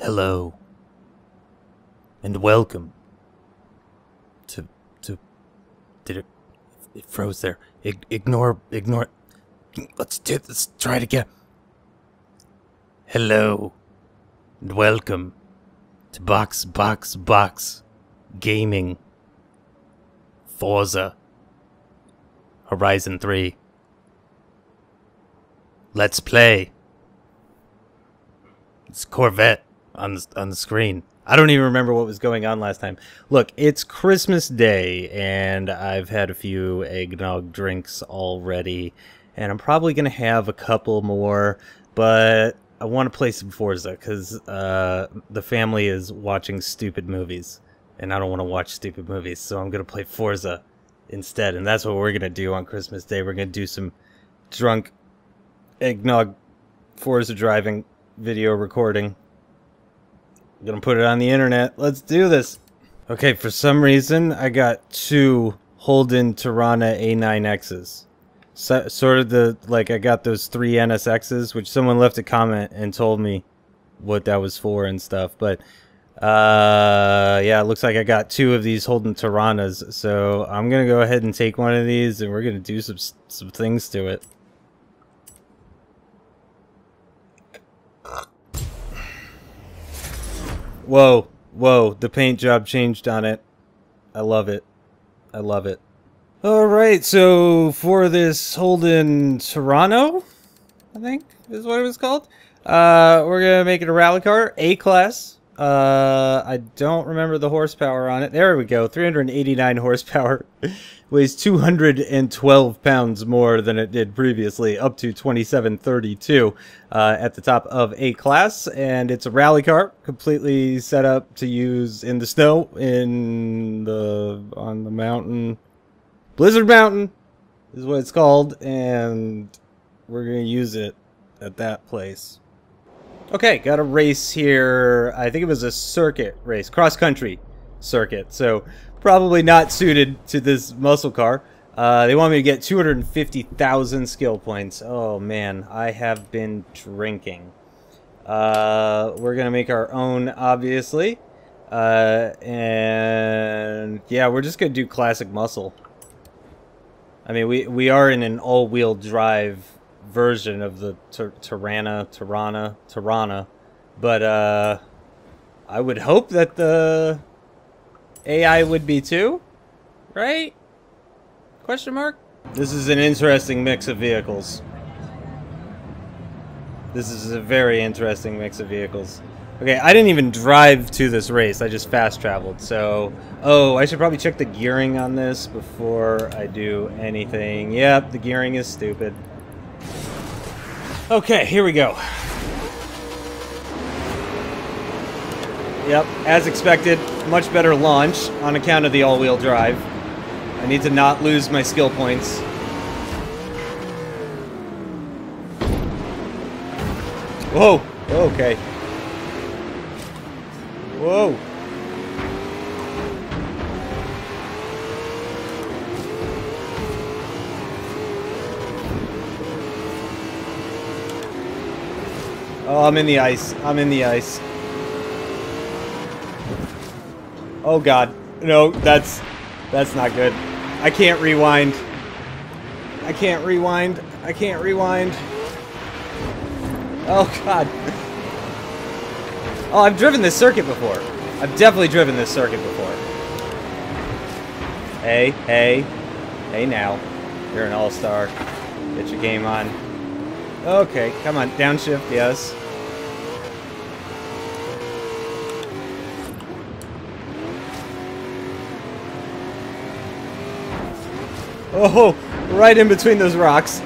Hello. And welcome to to did it it froze there. Ig- ignore ignore Let's do this. Try it again. Hello. And welcome to Box Box Box Gaming Forza Horizon 3. Let's play. It's Corvette on the, on the screen. I don't even remember what was going on last time. Look, it's Christmas Day, and I've had a few eggnog drinks already, and I'm probably going to have a couple more, but I want to play some Forza because uh, the family is watching stupid movies, and I don't want to watch stupid movies, so I'm going to play Forza instead, and that's what we're going to do on Christmas Day. We're going to do some drunk eggnog Forza driving video recording. I'm gonna put it on the internet. Let's do this. Okay, for some reason, I got two Holden Torana A9Xs. So, sort of the, like, I got those three NSXs, which someone left a comment and told me what that was for and stuff. But, uh, yeah, it looks like I got two of these Holden Toranas. So I'm gonna go ahead and take one of these and we're gonna do some, some things to it. Whoa, whoa, the paint job changed on it. I love it. I love it. Alright, so for this Holden Toronto, I think is what it was called, uh, we're going to make it a rally car, A-class. Uh, I don't remember the horsepower on it. There we go, 389 horsepower. Weighs 212 pounds more than it did previously, up to 2732 uh, at the top of A class. And it's a rally car, completely set up to use in the snow, in the on the mountain, Blizzard Mountain is what it's called, and we're gonna use it at that place. Okay, got a race here. I think it was a circuit race, cross country circuit. So probably not suited to this muscle car. Uh, they want me to get 250,000 skill points. Oh man, I have been drinking. Uh, we're gonna make our own, obviously. Uh, and yeah, we're just gonna do classic muscle. I mean, we we are in an all-wheel drive version of the Tirana, Tirana, Tirana, but uh, I would hope that the AI would be too, right? Question mark? This is an interesting mix of vehicles. This is a very interesting mix of vehicles. Okay, I didn't even drive to this race. I just fast traveled. So, oh, I should probably check the gearing on this before I do anything. Yep, the gearing is stupid. Okay, here we go. Yep, as expected, much better launch on account of the all-wheel drive. I need to not lose my skill points. Whoa! Okay. Whoa! Oh, I'm in the ice. I'm in the ice. Oh god. No, that's that's not good. I can't rewind. I can't rewind. I can't rewind. Oh god. Oh, I've driven this circuit before. I've definitely driven this circuit before. Hey, hey. Hey now. You're an all-star. Get your game on. Okay, come on. Downshift, yes. Oh, right in between those rocks.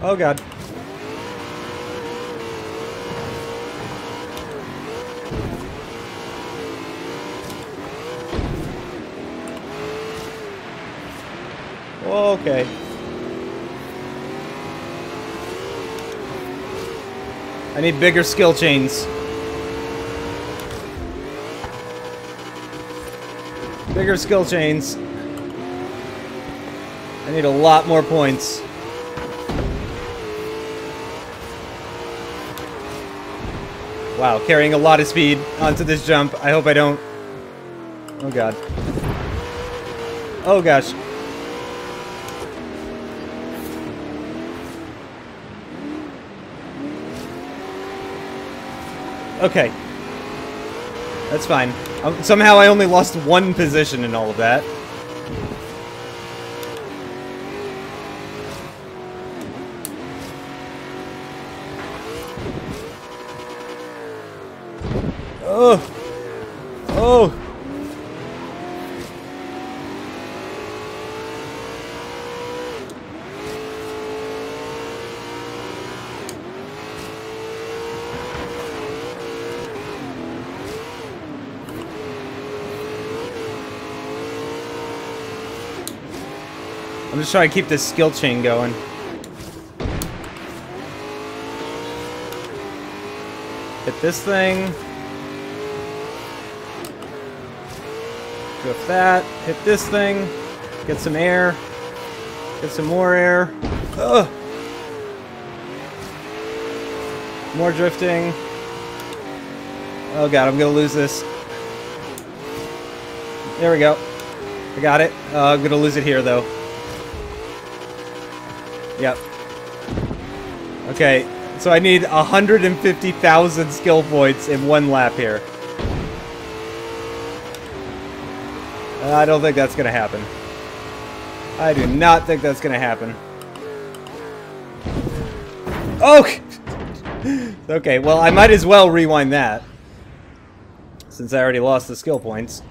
Oh god. Okay. I need bigger skill chains. Bigger skill chains. I need a lot more points. Wow, carrying a lot of speed onto this jump. I hope I don't... Oh god. Oh gosh. Okay. That's fine. Um, somehow I only lost one position in all of that. Oh! Oh! I'm just trying to keep this skill chain going. Hit this thing. Go that. Hit this thing. Get some air. Get some more air. Ugh. More drifting. Oh god, I'm gonna lose this. There we go. I got it. Uh, I'm gonna lose it here, though. Yep. Okay, so I need 150,000 skill points in one lap here. Uh, I don't think that's going to happen. I do not think that's going to happen. Oh! okay, well, I might as well rewind that. Since I already lost the skill points.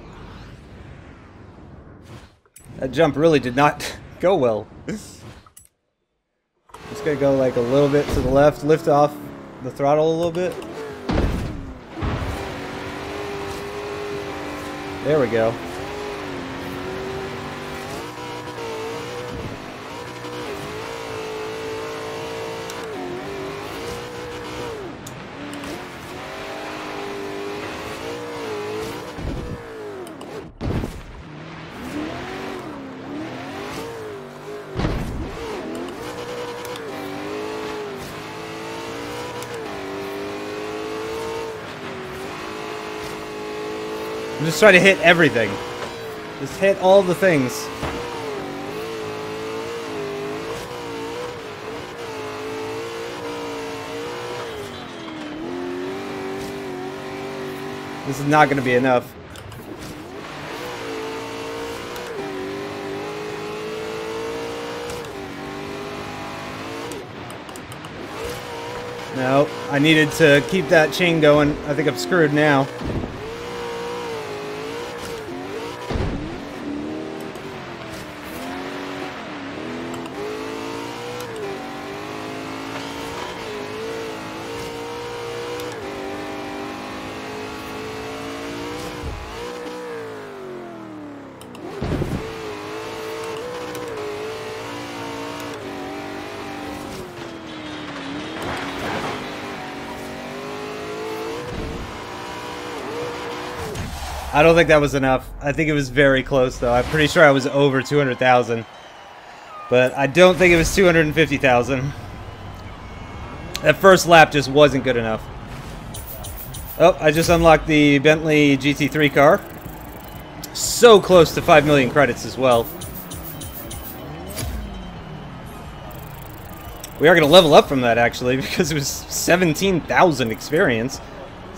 That jump really did not go well. Gonna go like a little bit to the left, lift off the throttle a little bit. There we go. I'm just trying to hit everything. Just hit all the things. This is not going to be enough. No, I needed to keep that chain going. I think I'm screwed now. I don't think that was enough. I think it was very close, though. I'm pretty sure I was over 200,000. But I don't think it was 250,000. That first lap just wasn't good enough. Oh, I just unlocked the Bentley GT3 car. So close to 5 million credits as well. We are going to level up from that, actually, because it was 17,000 experience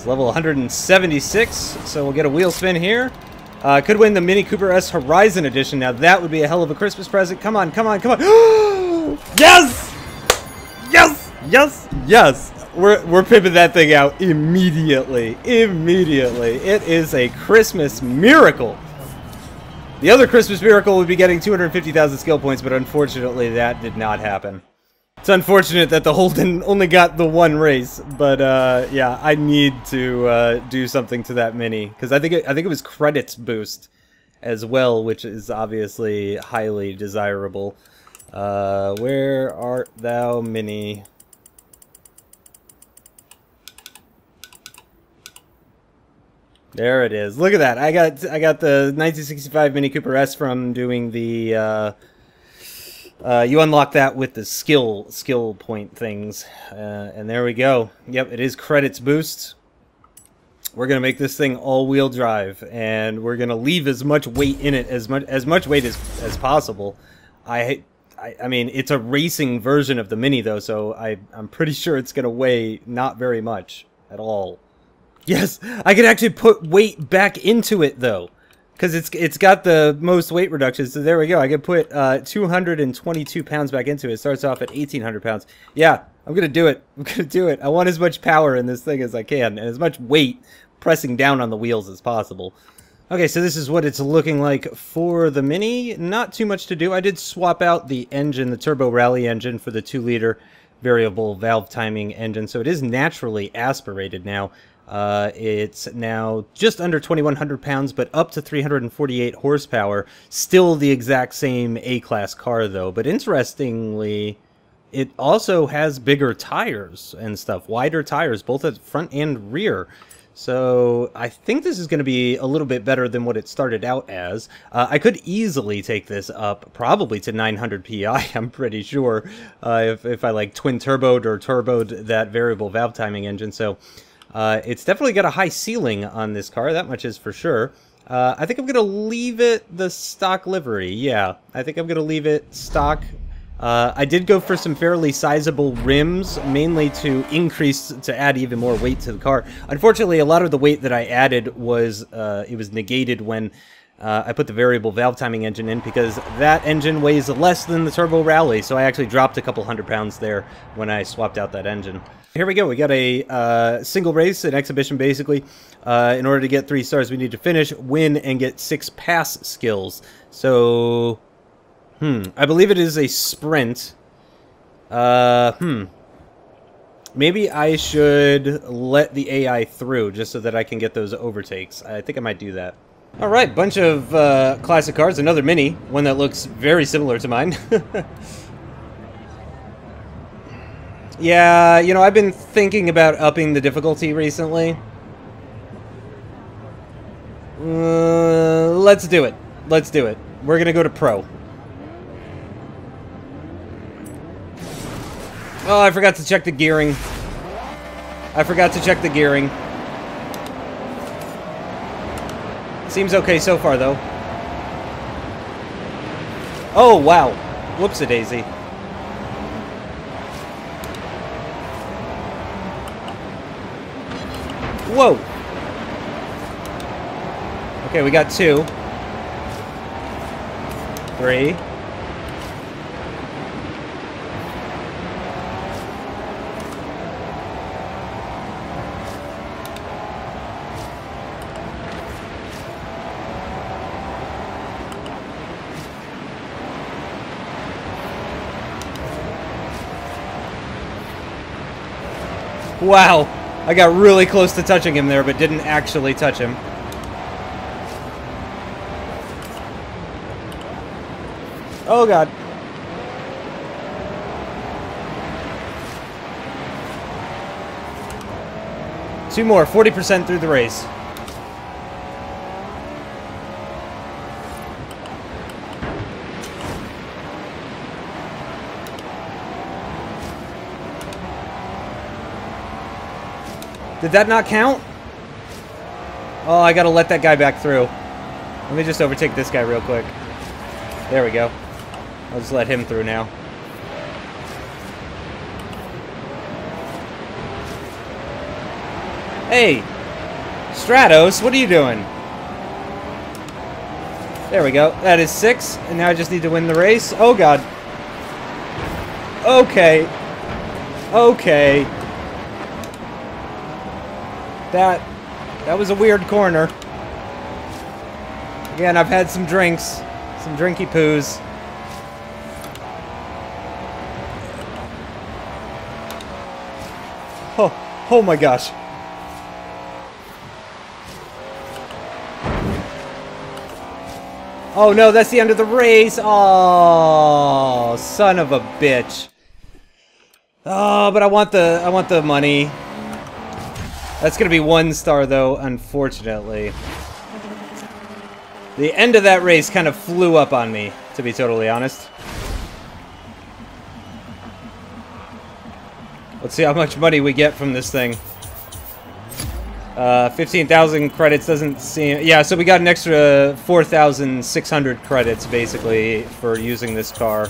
level 176, so we'll get a wheel spin here. Uh, could win the Mini Cooper S Horizon Edition. Now that would be a hell of a Christmas present. Come on, come on, come on. yes! Yes! Yes! Yes! We're, we're pimping that thing out immediately. Immediately. It is a Christmas miracle. The other Christmas miracle would be getting 250,000 skill points, but unfortunately that did not happen. It's unfortunate that the Holden only got the one race, but uh, yeah, I need to uh, do something to that mini because I think it, I think it was credits boost as well, which is obviously highly desirable. Uh, where art thou, mini? There it is. Look at that. I got I got the 1965 Mini Cooper S from doing the uh, you unlock that with the skill skill point things, uh, and there we go. Yep, it is credits boost. we're gonna make this thing all-wheel drive, and we're gonna leave as much weight in it as much as much weight as as possible. I, I, I mean, it's a racing version of the Mini though, so I I'm pretty sure it's gonna weigh not very much at all. Yes, I can actually put weight back into it though, because it's it's got the most weight reduction. So there we go. I can put uh, 222 pounds back into it. It starts off at 1,800 pounds. Yeah, I'm gonna do it. I'm gonna do it. I want as much power in this thing as I can, and as much weight pressing down on the wheels as possible. Okay, so this is what it's looking like for the Mini. Not too much to do. I did swap out the engine, the Turbo Rally engine, for the 2-liter variable valve timing engine, so it is naturally aspirated now. Uh, it's now just under 2,100 pounds, but up to 348 horsepower. Still the exact same A-Class car, though. But interestingly, it also has bigger tires and stuff, wider tires, both at front and rear. So I think this is going to be a little bit better than what it started out as. Uh, I could easily take this up probably to 900 PI, I'm pretty sure, uh, if, if I like twin turboed or turboed that variable valve timing engine. So uh, it's definitely got a high ceiling on this car, that much is for sure. Uh, I think I'm going to leave it the stock livery. Yeah, I think I'm going to leave it stock uh, I did go for some fairly sizable rims, mainly to increase, to add even more weight to the car. Unfortunately, a lot of the weight that I added was, uh, it was negated when uh, I put the variable valve timing engine in because that engine weighs less than the Turbo Rally, so I actually dropped a couple hundred pounds there when I swapped out that engine. Here we go, we got a uh, single race, an exhibition basically. Uh, in order to get three stars, we need to finish, win, and get six pass skills. So, Hmm. I believe it is a sprint. Uh, hmm. Maybe I should let the AI through just so that I can get those overtakes. I think I might do that. Alright, bunch of uh, classic cars. Another Mini. One that looks very similar to mine. yeah, you know, I've been thinking about upping the difficulty recently. Uh, let's do it. Let's do it. We're gonna go to Pro. Oh, I forgot to check the gearing. I forgot to check the gearing. Seems okay so far, though. Oh, wow. Whoops-a-daisy. Whoa! Okay, we got two. Three. Wow. I got really close to touching him there, but didn't actually touch him. Oh, God. Two more, 40% through the race. Did that not count? Oh, I gotta let that guy back through. Let me just overtake this guy real quick. There we go. I'll just let him through now. Hey! Stratos, what are you doing? There we go. That is six, and now I just need to win the race. Oh, God. Okay. Okay. That, that was a weird corner. Again, I've had some drinks. Some drinky poos. Oh, oh my gosh. Oh no, that's the end of the race. Oh, son of a bitch. Oh, but I want the I want the money. That's going to be one star, though, unfortunately. The end of that race kind of flew up on me, to be totally honest. Let's see how much money we get from this thing. Uh, 15,000 credits doesn't seem... Yeah, so we got an extra 4,600 credits, basically, for using this car.